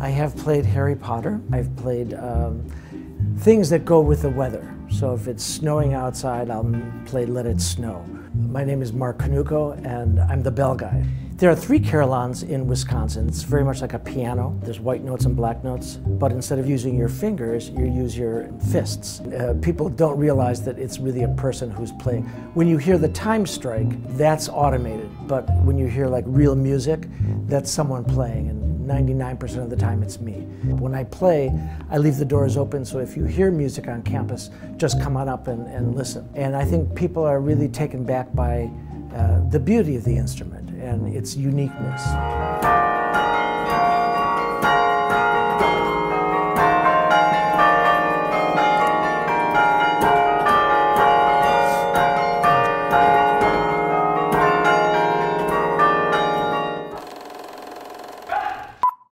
I have played Harry Potter. I've played um, things that go with the weather. So if it's snowing outside, I'll play Let It Snow. My name is Mark Konewko, and I'm the bell guy. There are three carillons in Wisconsin. It's very much like a piano. There's white notes and black notes, but instead of using your fingers, you use your fists. Uh, people don't realize that it's really a person who's playing. When you hear the time strike, that's automated, but when you hear like real music, that's someone playing. And 99% of the time it's me. When I play, I leave the doors open, so if you hear music on campus, just come on up and, and listen. And I think people are really taken back by uh, the beauty of the instrument and its uniqueness.